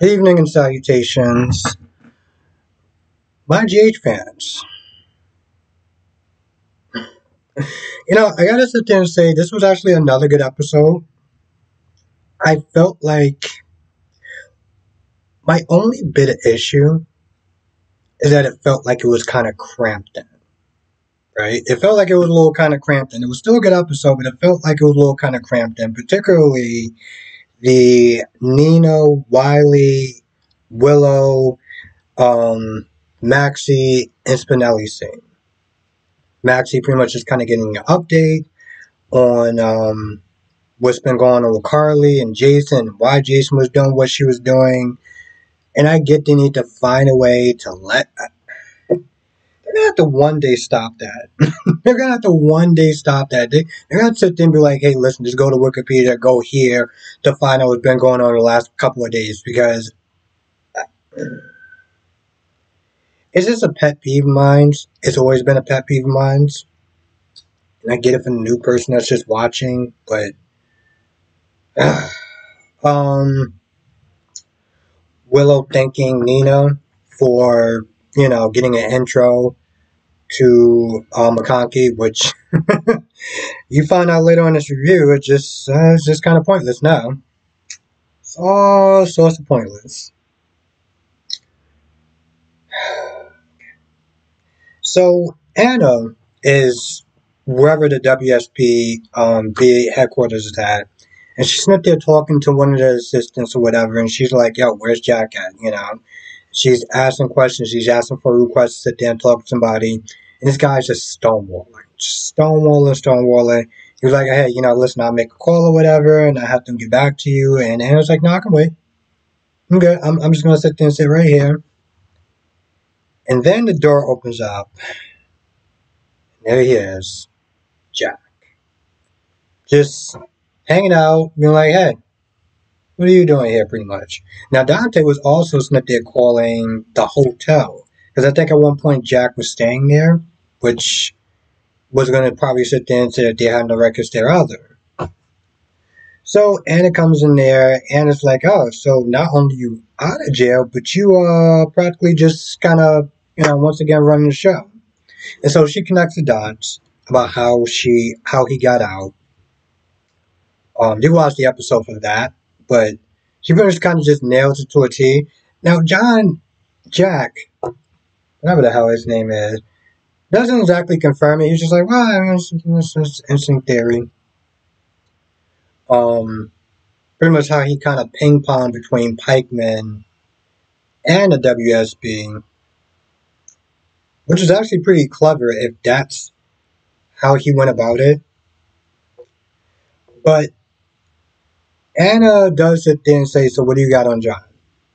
Evening and salutations, my GH fans. You know, I gotta sit there and say this was actually another good episode. I felt like my only bit of issue is that it felt like it was kind of cramped in. Right? It felt like it was a little kind of cramped in. It was still a good episode, but it felt like it was a little kind of cramped in, particularly the Nina, Wiley, Willow, um, Maxie, and Spinelli scene. Maxie pretty much just kind of getting an update on um, what's been going on with Carly and Jason, why Jason was doing what she was doing. And I get they need to find a way to let. Gonna have to one day stop that. they're gonna have to one day stop that. They, they're gonna sit there and be like, "Hey, listen, just go to Wikipedia, go here to find out what's been going on the last couple of days." Because it's just a pet peeve of mine. It's always been a pet peeve of mine. And I get it from the new person that's just watching, but uh, um, Willow thanking Nina for you know getting an intro to uh, McConkey, which you find out later on this review, it just uh, it's just kind of pointless now. It's all sorts of pointless. So Anna is wherever the WSB um, headquarters is at, and she's up there talking to one of the assistants or whatever, and she's like, "Yo, where's Jack at?" You know, she's asking questions, she's asking for requests to sit there and talk to somebody, and this guy's just stonewalling, stonewalling, stonewalling. He was like, "Hey, you know, listen, I'll make a call or whatever, and I have to get back to you." And i was like, "No, I can wait. I'm good. I'm, I'm just gonna sit there and sit right here." And then the door opens up. And there he is, Jack. Just hanging out, being like, hey, what are you doing here, pretty much? Now, Dante was also sitting there calling the hotel. Because I think at one point Jack was staying there, which was going to probably sit there and say that they had no records there either. So Anna comes in there, and it's like, oh, so not only you out of jail, but you are practically just kind of you know, once again running the show. And so she connects the dots about how she how he got out. Um, you watch the episode for that, but she pretty much kind of just nails it to a T. Now, John Jack, whatever the hell his name is, doesn't exactly confirm it. He's just like, well, I mean, it's, it's, it's instinct theory. Um, pretty much how he kind of ping pong between Pikeman and the WSB which is actually pretty clever if that's how he went about it. But Anna does sit there and say, So what do you got on John?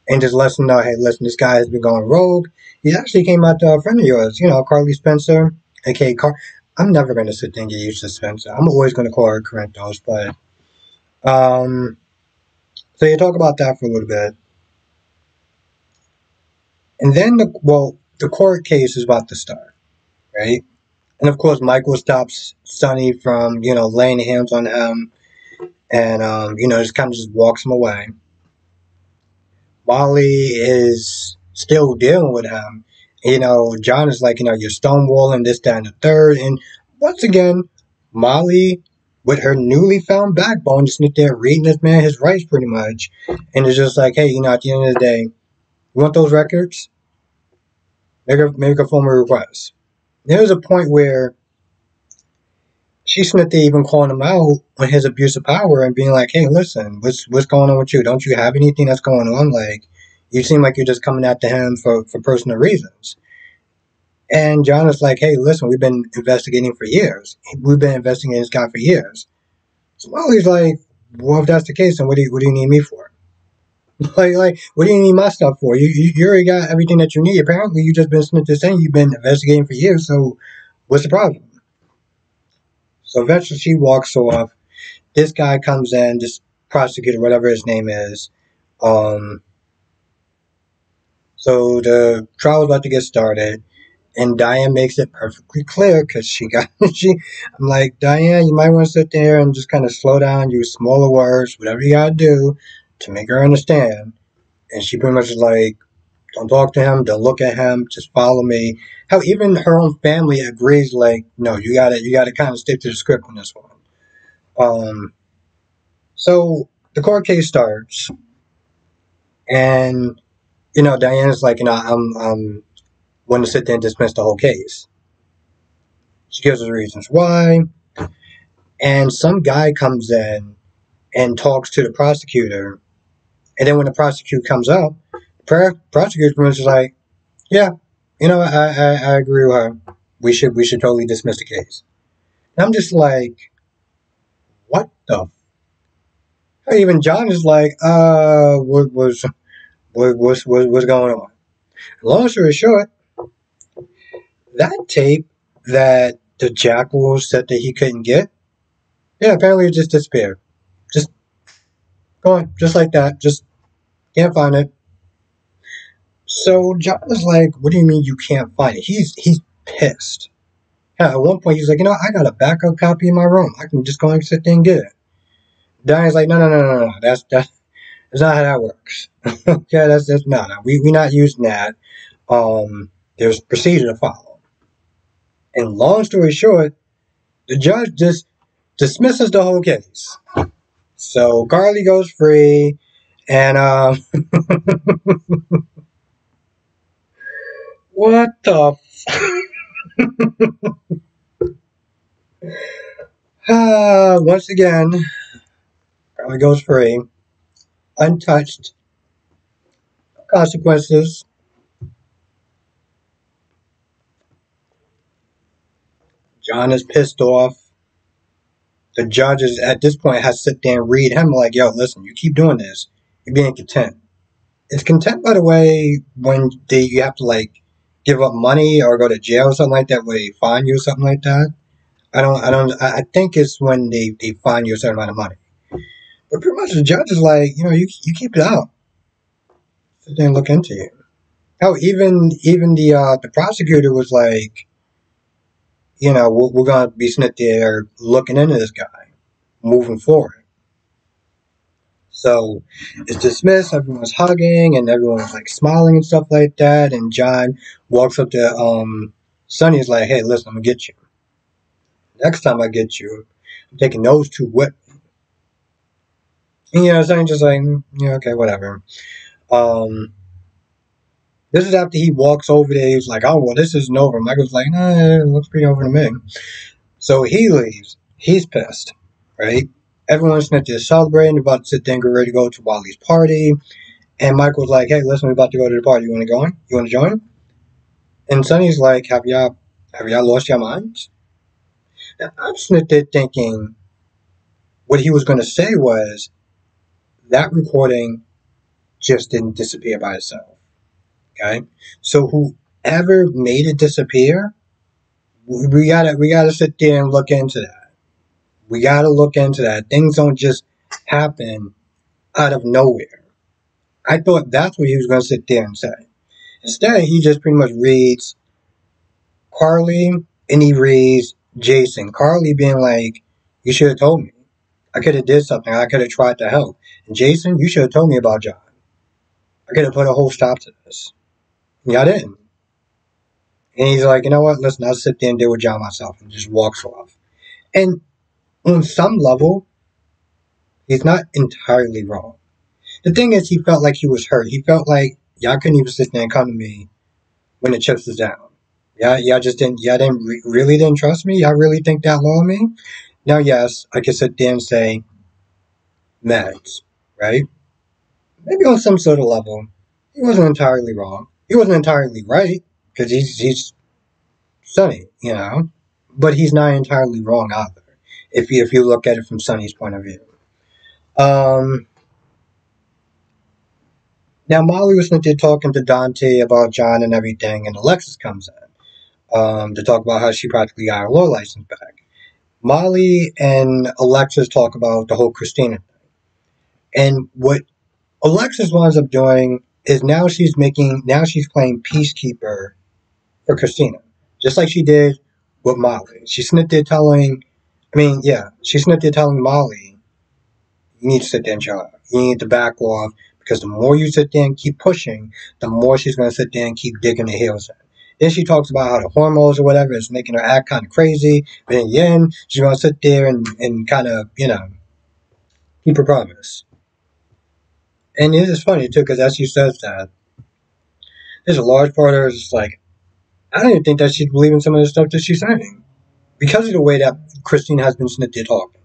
And just lets him know, hey, listen, this guy has been going rogue. He actually came out to a friend of yours, you know, Carly Spencer, aka Car. I'm never going to sit there and get used to Spencer. I'm always going to call her Corinthos, but. Um, so you talk about that for a little bit. And then the, well, the court case is about to start, right? And of course, Michael stops Sonny from, you know, laying hands on him and, um, you know, just kind of just walks him away. Molly is still dealing with him. You know, John is like, you know, you're stonewalling this, that, and the third. And once again, Molly, with her newly found backbone, just sit there reading this man his rights pretty much. And it's just like, hey, you know, at the end of the day, you want those records? make a make a formal request. There was a point where she Smith even calling him out on his abuse of power and being like, "Hey, listen, what's what's going on with you? Don't you have anything that's going on? Like, you seem like you're just coming after him for for personal reasons." And John is like, "Hey, listen, we've been investigating for years. We've been investigating this guy for years." So Molly's like, "Well, if that's the case, then what do you what do you need me for?" Like, like, what do you need my stuff for? You, you, you already got everything that you need. Apparently, you just been sent this thing. You've been investigating for years. So, what's the problem? So eventually, she walks off. This guy comes in, this prosecutor, whatever his name is. Um. So the trial is about to get started, and Diane makes it perfectly clear because she got she. I'm like Diane, you might want to sit there and just kind of slow down, use smaller words, whatever you gotta do to make her understand and she pretty much is like, don't talk to him, don't look at him, just follow me. How even her own family agrees, like, no, you gotta you gotta kind of stick to the script on this one. Um, so the court case starts, and you know Diana's like, you know, I'm I'm want to sit there and dismiss the whole case. She gives us reasons why, and some guy comes in and talks to the prosecutor, and then when the prosecutor comes up, prosecutor is like, "Yeah, you know, I, I I agree with her. We should we should totally dismiss the case." And I'm just like, what the? Even John is like, uh, what was, what was, what, what's going on? Long story short, that tape that the jackal said that he couldn't get, yeah, apparently it just disappeared. Just going, just like that. Just can't find it. So John is like, "What do you mean you can't find it?" He's he's pissed. Yeah, at one point he's like, "You know, I got a backup copy in my room. I can just go and sit there and get it." Diane's like, "No, no, no, no, no. That's that's that's not how that works. okay, that's that's no, no. We we not using that. Um, there's procedure to follow." And long story short, the judge just dismisses the whole case. So Carly goes free, and um, what the? uh, once again, Carly goes free, untouched. Consequences. John is pissed off. The judges at this point has to sit there and read him like, yo, listen, you keep doing this. You're being content. It's content, by the way, when they you have to like give up money or go to jail or something like that, where they fine you or something like that? I don't, I don't, I think it's when they, they fine you a certain amount of money. But pretty much the judge is like, you know, you, you keep it out. There and look into you. Hell, even, even the, uh, the prosecutor was like, you know, we're, we're going to be sitting there looking into this guy, moving forward. So it's dismissed. Everyone's hugging and everyone's like smiling and stuff like that. And John walks up to um, Sonny's like, "Hey, listen, I'm gonna get you. Next time I get you, I'm taking those two with me." And, you know, Sonny's just like, mm, "Yeah, okay, whatever." Um, this is after he walks over there. He's like, "Oh well, this isn't over." Michael's like, "Nah, it looks pretty over to me." So he leaves. He's pissed, right? Everyone's not just celebrating, about to sit there and get ready to go to Wally's party. And Michael's like, "Hey, listen, we're about to go to the party. You want to go in? You want to join?" And Sonny's like, "Have y'all, have y'all lost your minds?" Now, I'm sitting there thinking, what he was going to say was, that recording just didn't disappear by itself. Okay, so whoever made it disappear, we gotta we gotta sit there and look into that. We gotta look into that. Things don't just happen out of nowhere. I thought that's what he was gonna sit there and say. Instead, he just pretty much reads Carly and he reads Jason. Carly being like, "You should have told me. I could have did something. I could have tried to help." And Jason, you should have told me about John. I could have put a whole stop to this. Yeah, I didn't. And he's like, you know what? Listen, I'll sit there and deal with John myself, and just walks off. And on some level, he's not entirely wrong. The thing is, he felt like he was hurt. He felt like y'all couldn't even sit there and come to me when the chips was down. Yeah, y'all just didn't. Y'all didn't re- really didn't trust me. Y'all really think that low of me. Now, yes, I could sit there and say, meds, right? Maybe on some sort of level, he wasn't entirely wrong he wasn't entirely right because he's he's Sonny, you know, but he's not entirely wrong either. If you if you look at it from Sonny's point of view. Um. Now Molly was there talking to Dante about John and everything, and Alexis comes in um, to talk about how she practically got her law license back. Molly and Alexis talk about the whole Kristina thing. And what Alexis winds up doing is now she's making now she's playing peacekeeper for Kristina, just like she did with Molly. She's it telling, I mean, yeah, she's not it telling Molly, you need to sit there and shut up. You need to back off Because the more you sit there and keep pushing, the more she's going to sit there and keep digging the heels in. Then she talks about how the hormones or whatever is making her act kind of crazy. But in the end, she's going to sit there and, and kind of, you know, keep her promise. And it is funny, too, because as she says that, there's a large part of her that's like, I don't even think that she's believing some of the stuff that she's saying. Because of the way that Christine has been snipped talking.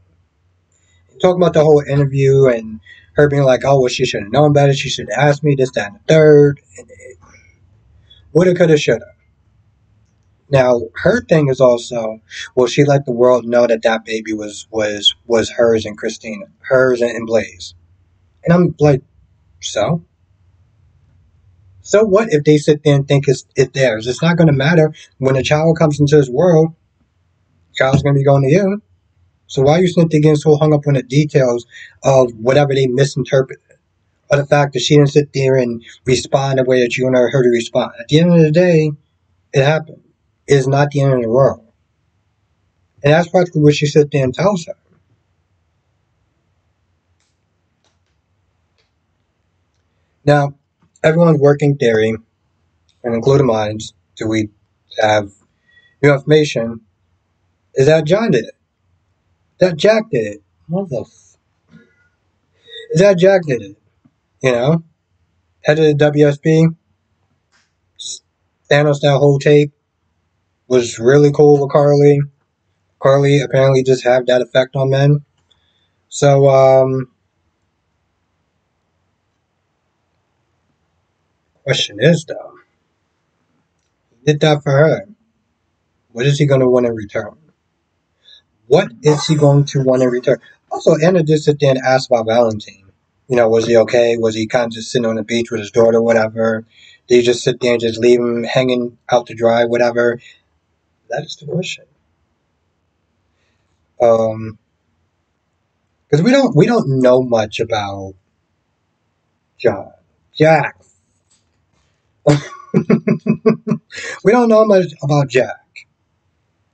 Talking about the whole interview and her being like, oh, well, she should have known better. She should have asked me this, that, and the third. It, woulda, coulda, shoulda. Now, her thing is also, well, she let the world know that that baby was was was hers and Kristina, hers and, and Blaze. And I'm like, so? So what if they sit there and think it's, it's theirs? It's not going to matter when a child comes into this world. Child's going to be going to you. So why are you sitting getting so hung up on the details of whatever they misinterpreted? Or the fact that she didn't sit there and respond the way that you wanted her to respond. At the end of the day, it happened. It is not the end of the world. And that's practically what she sit there and tells her. Now, everyone's working theory, and including mine, do we have new information, is that John did it. That Jack did it. What the f- Is that Jack did it. You know? Head of the WSB. Thanos that whole tape was really cool with Carly. Carly apparently just have that effect on men. So, um, question is though, he did that for her. What is he going to want in return? What is he going to want in return? Also, Anna did sit there and ask about Valentin. You know, was he okay? Was he kind of just sitting on the beach with his daughter, whatever? Did he just sit there and just leave him hanging out to dry, whatever? That is the question. Um, because we don't we don't know much about John Jack. we don't know much about Jack.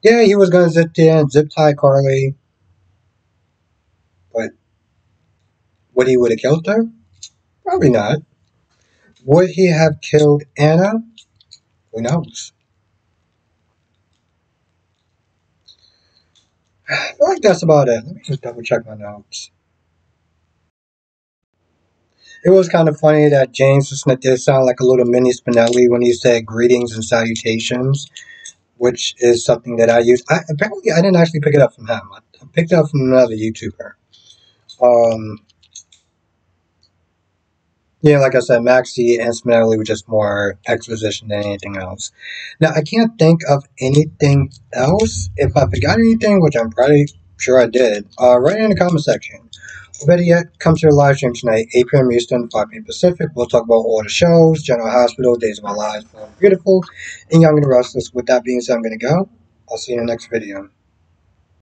Yeah, he was gonna there and zip tie Carly. but would he would have killed her? Probably not. Would he have killed Anna? Who knows? I like that's about it. Let me just double check my notes. It was kind of funny that James did sound like a little mini Spinelli when he said greetings and salutations, which is something that I use. I, apparently, I didn't actually pick it up from him. I, picked it up from another YouTuber. Um, yeah, like I said, Maxie and Spinelli were just more exposition than anything else. Now, I can't think of anything else. If I forgot anything, which I'm pretty sure I did, uh, write it in the comment section. Yet, come to the live stream tonight, 8 p.m. Eastern, 5 p.m. Pacific. We'll talk about all the shows, General Hospital, Days of Our Lives, Beautiful, and Young and Restless. With that being said, I'm going to go. I'll see you in the next video.